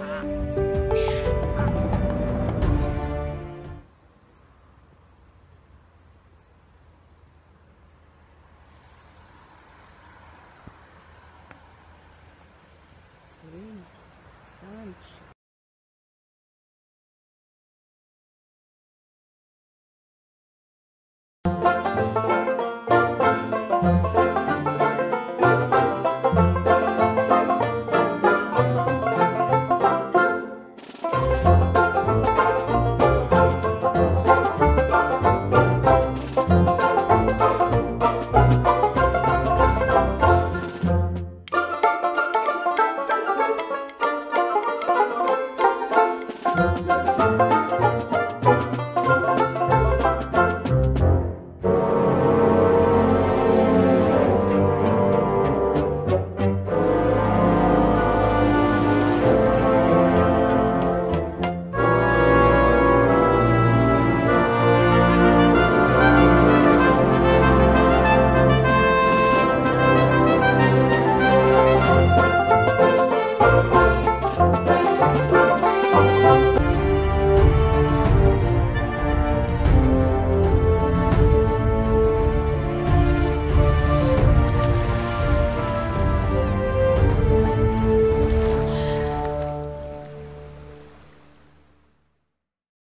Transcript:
Grünes Land.